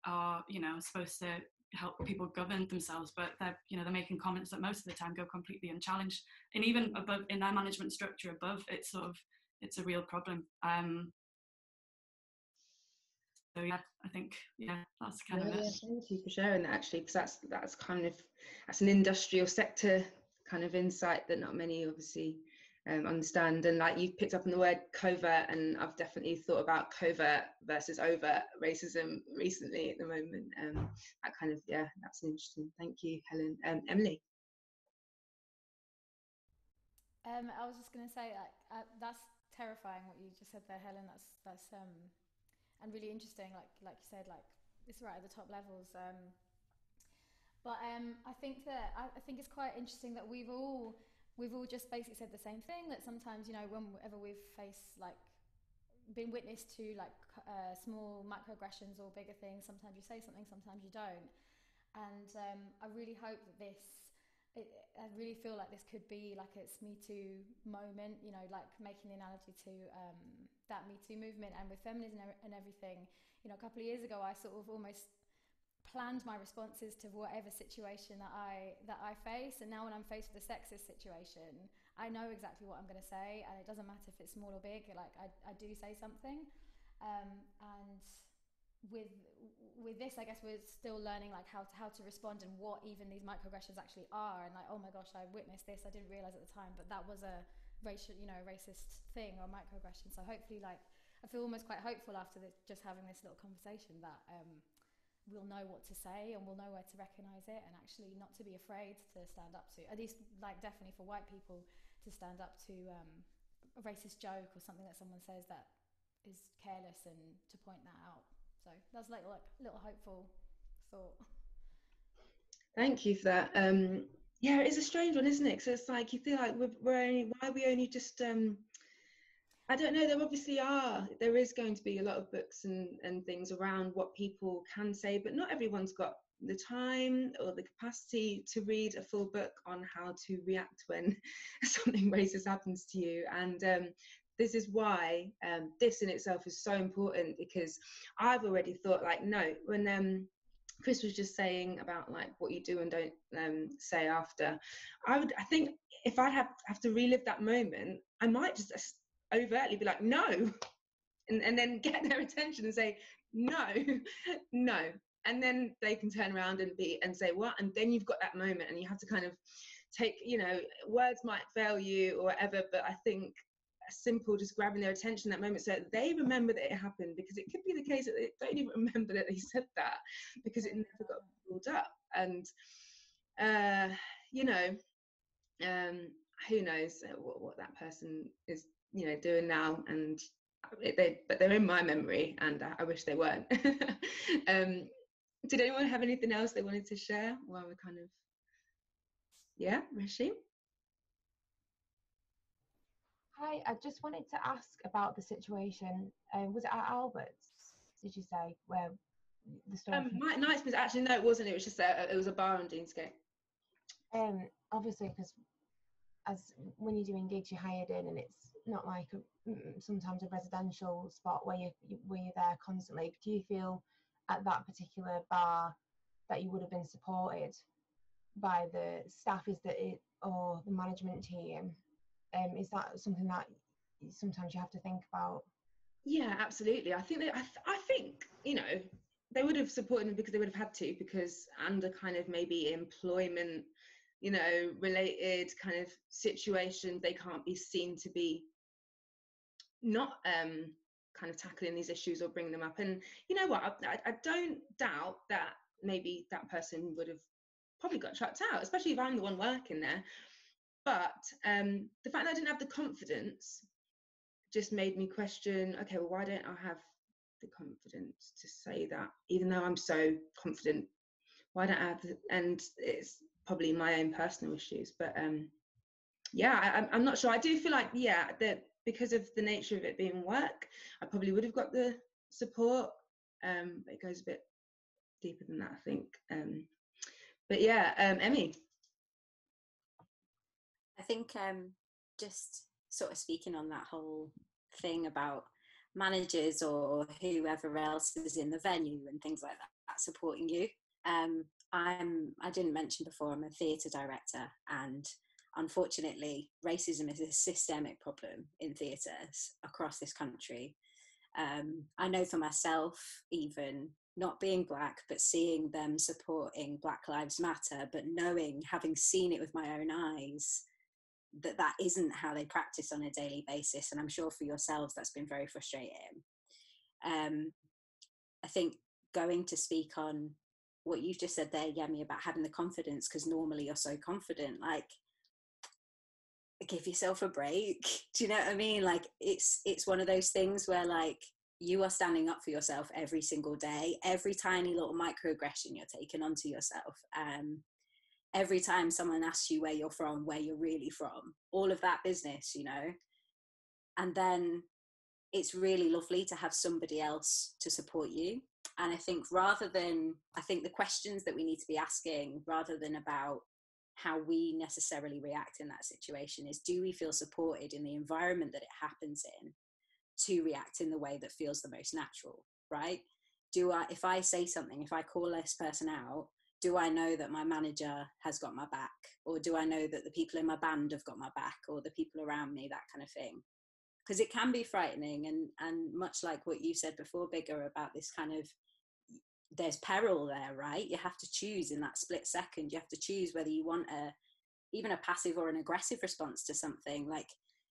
are you know supposed to help people govern themselves but they're you know they're making comments that most of the time go completely unchallenged. And even above in their management structure above it's sort of it's a real problem. Um so yeah i think yeah that's kind Yeah, of it. thank you for sharing that actually, because that's that's kind of that's an industrial sector kind of insight that not many obviously um, understand. And like you've picked up on the word covert, and I've definitely thought about covert versus overt racism recently at the moment. Um, that kind of yeah, that's interesting. Thank you, Helen. Um, Emily. Um, I was just going to say like uh, that's terrifying what you just said there, Helen. That's that's um, and really interesting. Like like you said, like it's right at the top levels. Um, but um, I think that I, I think it's quite interesting that we've all we've all just basically said the same thing. That sometimes you know whenever we've faced like been witness to like uh, small microaggressions or bigger things, sometimes you say something, sometimes you don't. And um, I really hope that this it, I really feel like this could be like it's Me Too moment, you know, like making the analogy to um, that Me Too movement and with feminism and everything. You know, a couple of years ago, I sort of almost planned my responses to whatever situation that I that I face, and now when I'm faced with a sexist situation, I know exactly what I'm going to say, and it doesn't matter if it's small or big. Like I, I do say something, um, and with with this i guess we're still learning like how to how to respond and what even these microaggressions actually are. And like oh my gosh i witnessed this i didn't realize at the time but that was a racial you know racist thing or microaggression. So hopefully like i feel almost quite hopeful after this, just having this little conversation that um we'll know what to say and we'll know where to recognize it and actually not to be afraid to stand up to at least like definitely for white people to stand up to um a racist joke or something that someone says that is careless and to point that out so that's like like little hopeful thought. Thank you for that. Um, yeah, it's a strange one, isn't it? So it's like you feel like we're, we're only why are we only just um, I don't know. There obviously are. There is going to be a lot of books and and things around what people can say, but not everyone's got the time or the capacity to read a full book on how to react when something racist happens to you. And um, this is why um, this in itself is so important because I've already thought like no when um Chris was just saying about like what you do and don't um, say after I would I think if I'd have have to relive that moment I might just overtly be like no. And, and then get their attention and say no no. And then they can turn around and be and say what? And then you've got that moment and you have to kind of take you know words might fail you or whatever but I think simple just grabbing their attention that moment so that they remember that it happened because it could be the case that they don't even remember that they said that because it never got pulled up. And uh you know um who knows what, what that person is you know doing now and they but they're in my memory and i, I wish they weren't um did anyone have anything else they wanted to share while we're kind of yeah Rishi? Hi, I just wanted to ask about the situation. Um, was it at Albert's? Did you say where the story? um my nice was actually no it wasn't it was just a, it was a bar on deansgate um obviously because as when you're doing gigs you're hired in and it's not like a, mm, sometimes a residential spot where you where you're there constantly do you feel at that particular bar that you would have been supported by the staff is that it or the management team um is that something that sometimes you have to think about Yeah, absolutely. I think they, I, th- I think you know they would have supported me because they would have had to because under kind of maybe employment, you know, related kind of situations, they can't be seen to be not um kind of tackling these issues or bringing them up. And you know what? I, I, don't doubt that maybe that person would have probably got chucked out, especially if I'm the one working there. But um, the fact that I didn't have the confidence just made me question okay well why don't i have the confidence to say that even though i'm so confident why don't i have the, and it's probably my own personal issues but um yeah I, i'm not sure i do feel like yeah that because of the nature of it being work i probably would have got the support um but it goes a bit deeper than that i think um but yeah um emmy I think um, just sort of speaking on that whole thing about managers or whoever else is in the venue and things like that supporting you. Um, I'm I didn't mention before I'm a theatre director and unfortunately racism is a systemic problem in theatres across this country. Um, I know for myself even not being black but seeing them supporting Black Lives Matter but knowing having seen it with my own eyes that that isn't how they practice on a daily basis and i'm sure for yourselves that's been very frustrating um, i think going to speak on what you've just said there yemi about having the confidence because normally you're so confident like give yourself a break do you know what i mean like it's it's one of those things where like you are standing up for yourself every single day every tiny little microaggression you're taking onto yourself um every time someone asks you where you're from, where you're really from, all of that business, you know. And then it's really lovely to have somebody else to support you. And I think rather than, I think the questions that we need to be asking, rather than about how we necessarily react in that situation, is do we feel supported in the environment that it happens in to react in the way that feels the most natural, right? Do I, if I say something, if I call this person out, do I know that my manager has got my back? Or do I know that the people in my band have got my back or the people around me, that kind of thing? Because it can be frightening and, and much like what you said before, Bigger, about this kind of there's peril there, right? You have to choose in that split second. You have to choose whether you want a even a passive or an aggressive response to something. Like,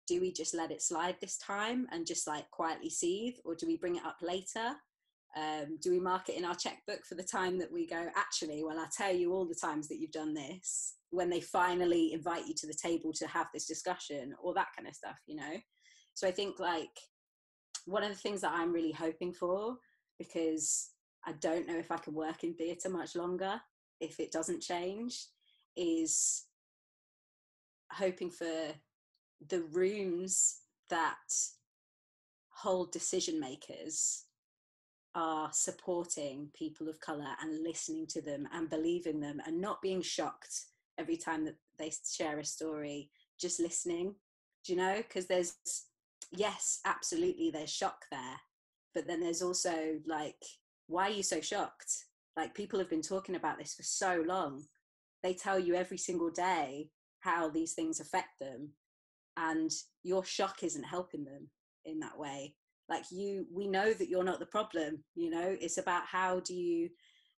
do we just let it slide this time and just like quietly seethe, or do we bring it up later um, do we mark it in our checkbook for the time that we go actually well i'll tell you all the times that you've done this when they finally invite you to the table to have this discussion or that kind of stuff you know so i think like one of the things that i'm really hoping for because i don't know if i can work in theatre much longer if it doesn't change is hoping for the rooms that hold decision makers are supporting people of color and listening to them and believing them and not being shocked every time that they share a story just listening do you know? Because there's yes absolutely there's shock there but then there's also like why are you so shocked? Like people have been talking about this for so long. They tell you every single day how these things affect them and your shock isn't helping them in that way. Like you we know that you're not the problem you know? It's about how do you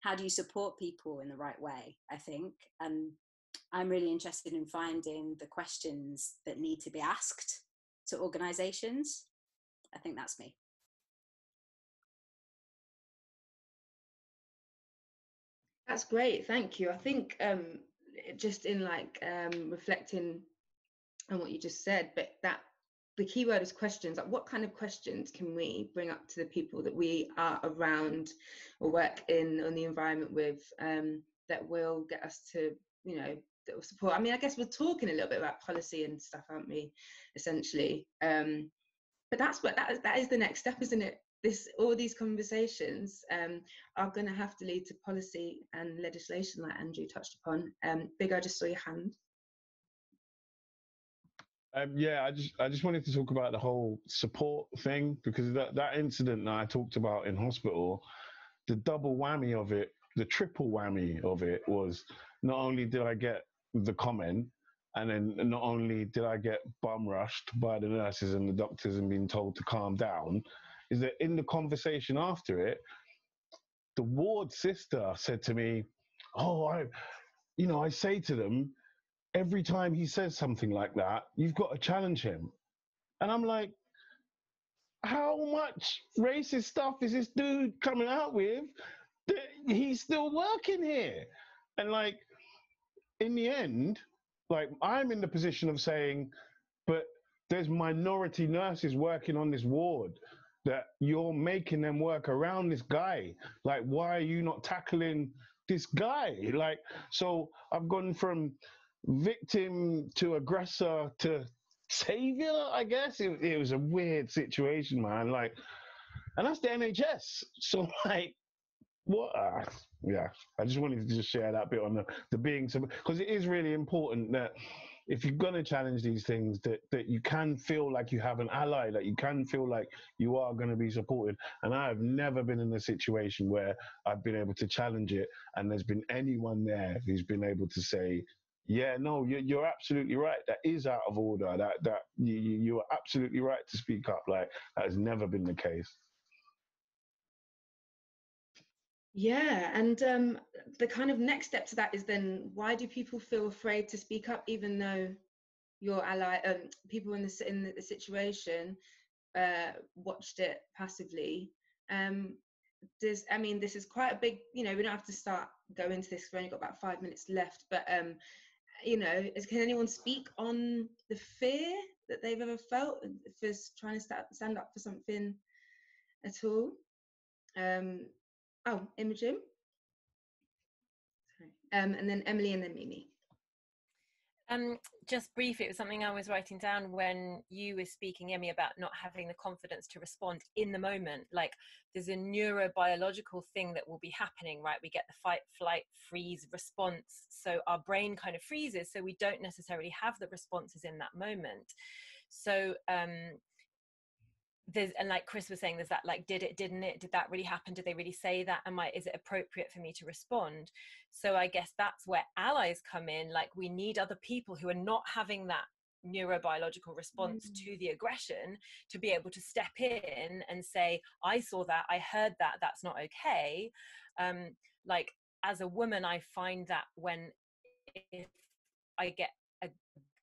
how do you support people in the right way i think and i'm really interested in finding the questions that need to be asked to organizations. I think that's me That's great, thank you. I think um, just in like um, reflecting on what you just said, but that the key word is questions. Like, what kind of questions can we bring up to the people that we are around or work in on the environment with um, that will get us to, you know, that will support? I mean, I guess we're talking a little bit about policy and stuff, aren't we? Essentially, um, but that's what that is, that is the next step, isn't it? This all these conversations um, are going to have to lead to policy and legislation, like Andrew touched upon. Um, Big, I just saw your hand. Um, yeah, I just I just wanted to talk about the whole support thing because that that incident that I talked about in hospital, the double whammy of it, the triple whammy of it was not only did I get the comment, and then not only did I get bum rushed by the nurses and the doctors and being told to calm down, is that in the conversation after it, the ward sister said to me, "Oh, I, you know, I say to them." every time he says something like that, you've got to challenge him. And I'm like, how much racist stuff is this dude coming out with that he's still working here? And like, in the end, like, I'm in the position of saying, but there's minority nurses working on this ward that you're making them work around this guy. Like, why are you not tackling this guy? Like, so I've gone from victim to aggressor to savior, I guess. It, it was a weird situation, man. Like, and that's the NHS. So, like, what? Uh, yeah, I just wanted to just share that bit on the, the being, because it is really important that if you're going to challenge these things that, that you can feel like you have an ally that you can feel like you are going to be supported and i have never been in a situation where i've been able to challenge it and there's been anyone there who's been able to say yeah, no, you're, you're absolutely right. That is out of order. That that you you are absolutely right to speak up. Like that has never been the case. Yeah, and um, the kind of next step to that is then why do people feel afraid to speak up, even though your ally, um, people in the in the situation, uh, watched it passively. Um, there's, I mean, this is quite a big. You know, we don't have to start go into this. We've only got about five minutes left, but um, you know, is, can anyone speak on the fear that they've ever felt for trying to stand up for something at all? Um, oh, Imogen. Sorry. Um, and then Emily and then Mimi. Um, just briefly, it was something I was writing down when you were speaking, Emmy, about not having the confidence to respond in the moment. Like there's a neurobiological thing that will be happening, right? We get the fight, flight, freeze response. So our brain kind of freezes. So we don't necessarily have the responses in that moment. So um, there's and like chris was saying there's that like did it didn't it? Did that really happen? Did they really say that? Am i is it appropriate for me to respond? So i guess that's where allies come in like we need other people who are not having that neurobiological response mm. to the aggression to be able to step in and say i saw that i heard that that's not okay. Um like as a woman i find that when if i get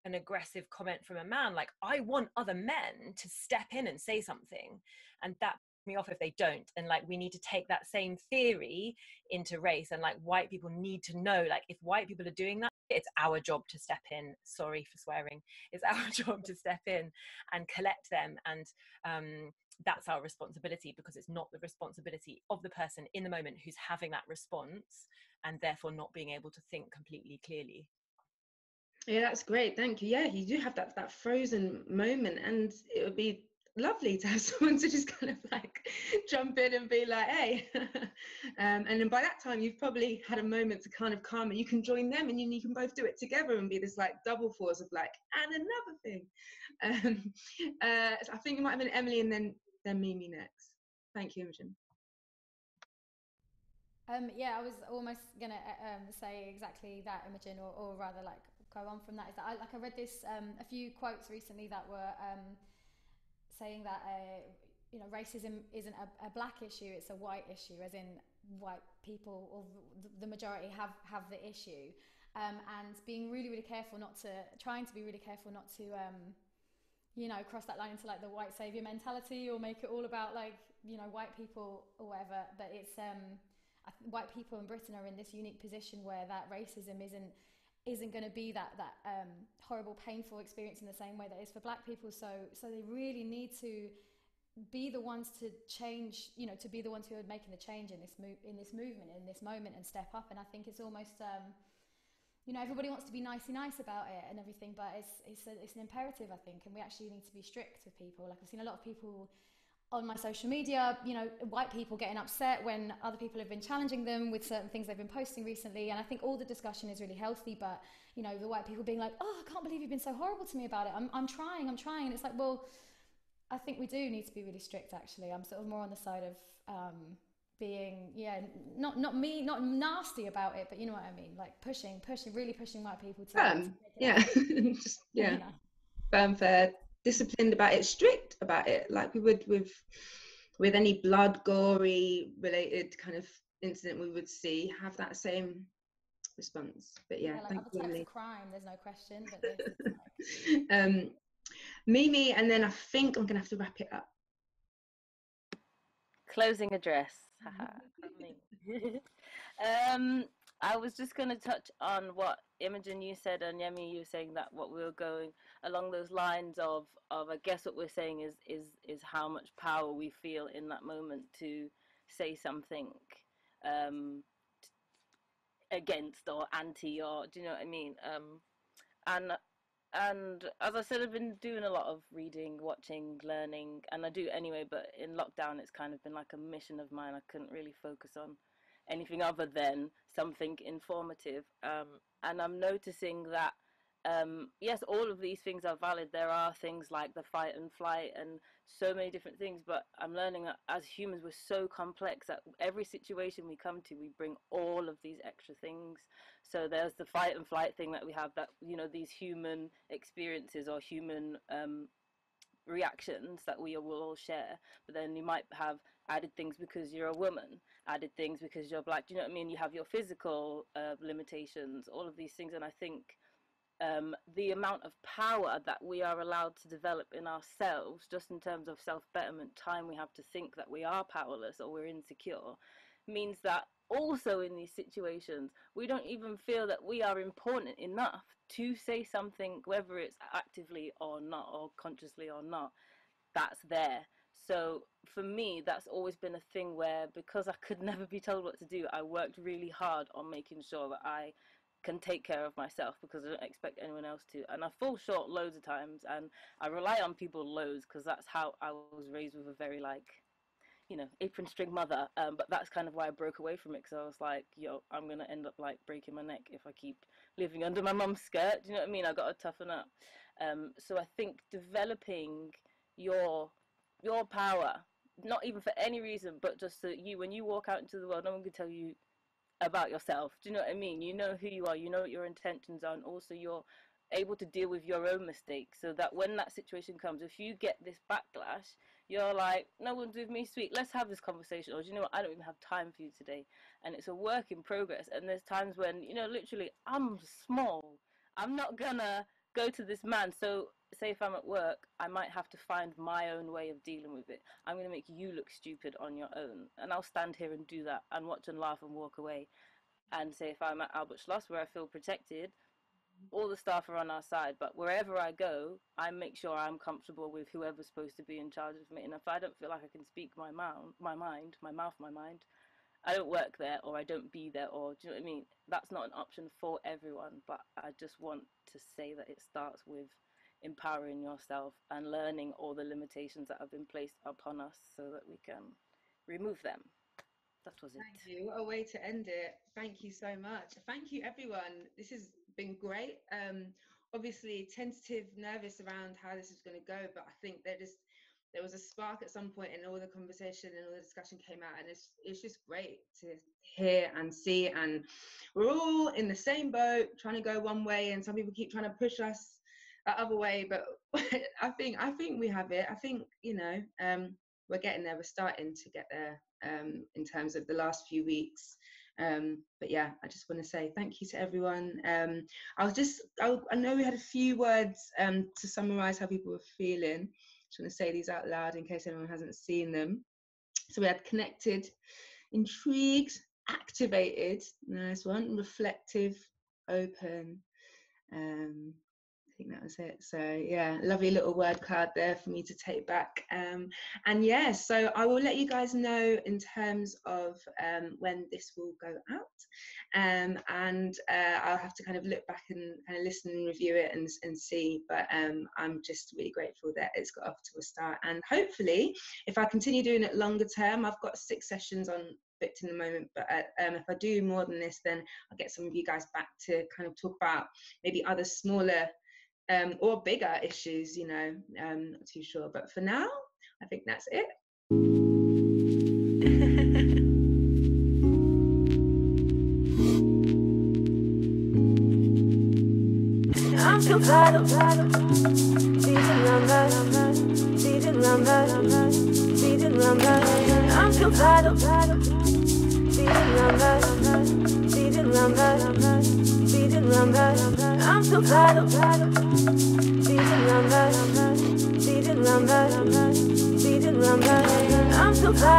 an aggressive comment from a man like i want other men to step in and say something and that me off if they don't and like we need to take that same theory into race and like white people need to know like if white people are doing that it's our job to step in. Sorry for swearing. It's our job to step in and collect them and um, that's our responsibility because it's not the responsibility of the person in the moment who's having that response and therefore not being able to think completely clearly yeah, that's great. Thank you. Yeah, you do have that that frozen moment, and it would be lovely to have someone to just kind of like jump in and be like, "Hey," um, and then by that time you've probably had a moment to kind of calm, and you can join them, and you, you can both do it together and be this like double force of like, and another thing. Um, uh, so I think it might have been Emily, and then then Mimi next. Thank you, Imogen. Um, yeah, I was almost gonna uh, um, say exactly that, Imogen, or, or rather like go on from that. Is that I like I read this um, a few quotes recently that were um, saying that uh, you know racism isn't a, a, black issue it's a white issue as in white people or the majority have have the issue. Um, and being really really careful not to trying to be really careful not to um, you know cross that line into like the white savior mentality or make it all about like you know white people or whatever. But it's um white people in Britain are in this unique position where that racism isn't isn't going to be that that um, horrible, painful experience in the same way that is for Black people. So so they really need to be the ones to change. You know, to be the ones who are making the change in this move in this movement in this moment and step up. And I think it's almost. Um, you know, everybody wants to be nicey nice about it and everything, but it's it's, a, it's an imperative, I think, and we actually need to be strict with people. Like I've seen a lot of people on my social media, you know, white people getting upset when other people have been challenging them with certain things they've been posting recently. And I think all the discussion is really healthy, but, you know, the white people being like, oh, I can't believe you've been so horrible to me about it. I'm, I'm trying, I'm trying. And it's like, well, I think we do need to be really strict, actually. I'm sort of more on the side of um, being, yeah, not, not me, not nasty about it, but you know what I mean? Like pushing, pushing, really pushing white people to. Yeah. Just, yeah. yeah. Firm, fair, disciplined about it, strict about it, like we would with with any blood, gory related kind of incident we would see, have that same response. But yeah, yeah like thank other you, types Emily. of crime, there's no question. But um, Mimi, and then I think I'm gonna have to wrap it up. Closing address. Um, I was just going to touch on what Imogen you said and Yemi you were saying that what we were going along those lines of of I guess what we're saying is is is how much power we feel in that moment to say something um, against or anti or do you know what I mean? Um, and and as I said, I've been doing a lot of reading, watching, learning, and I do anyway. But in lockdown, it's kind of been like a mission of mine. I couldn't really focus on anything other than something informative. Um, and I'm noticing that, um, yes, all of these things are valid. There are things like the fight and flight and so many different things, but I'm learning that as humans, we're so complex that every situation we come to, we bring all of these extra things. So there's the fight and flight thing that we have that, you know, these human experiences or human um, reactions that we will all share. But then you might have added things because you're a woman, added things because you're black. Do you know what I mean? You have your physical uh, limitations, all of these things, and I think um, the amount of power that we are allowed to develop in ourselves, just in terms of self betterment, time we have to think that we are powerless or we're insecure, means that also in these situations, we don't even feel that we are important enough to say something, whether it's actively or not, or consciously or not, that's there. So for me, that's always been a thing where because I could never be told what to do, I worked really hard on making sure that I can take care of myself because I don't expect anyone else to. And I fall short loads of times and I rely on people loads because that's how I was raised with a very like, you know, apron string mother. Um, but that's kind of why I broke away from it because I was like, yo, I'm to end up like breaking my neck if I keep living under my mum's skirt. Do you know what I mean? I got to toughen up. Um, so I think developing your your power, not even for any reason, but just so you, when you walk out into the world, no one can tell you about yourself. Do you know what I mean? You know who you are, you know what your intentions are, and also you're able to deal with your own mistakes so that when that situation comes, if you get this backlash, you're like, no one's with me, sweet, let's have this conversation. Or do you know what? I don't even have time for you today. And it's a work in progress. And there's times when, you know, literally, I'm small. I'm not gonna go to this man. So say if I'm at work, I might have to find my own way of dealing with it. I'm going to make you look stupid on your own. And I'll stand here and do that and watch and laugh and walk away. And say if I'm at Albert Schloss where I feel protected, all the staff are on our side. But wherever I go, I make sure I'm comfortable with whoever's supposed to be in charge of me. And if I don't feel like I can speak my, mouth, my mind, my mouth, my mind, I don't work there or I don't be there or do you know what I mean? That's not an option for everyone, but I just want to say that it starts with empowering yourself and learning all the limitations that have been placed upon us so that we can remove them. That was it. Thank you. A way to end it. Thank you so much. Thank you, everyone. This has been great. Um, obviously, tentative, nervous around how this is going to go, but I think there just there was a spark at some point, and all the conversation and all the discussion came out, and it's it's just great to hear and see. And we're all in the same boat, trying to go one way, and some people keep trying to push us other way. But I think I think we have it. I think you know um, we're getting there. We're starting to get there um, in terms of the last few weeks. Um, but yeah, I just want to say thank you to everyone. Um, I was just I, I, know we had a few words um, to summarise how people were feeling. Just want to say these out loud in case anyone hasn't seen them. So we had connected, intrigued, activated, nice one, reflective, open, Um, I think that was it. So yeah, lovely little word card there for me to take back. Um, and yeah, so I will let you guys know in terms of um, when this will go out. Um, and uh, I'll have to kind of look back and kind of listen and review it and, and see. But um, I'm just really grateful that it's got off to a start. And hopefully, if I continue doing it longer term, I've got six sessions on booked in the moment. But uh, um, if I do more than this, then I'll get some of you guys back to kind of talk about maybe other smaller um, or bigger issues, you know, um, not too sure. But for now, I think that's it. I'm around that Beating around that I'm tired Beating Beating around that Beating around that I'm still tired Beating around that Beating around that I'm still tired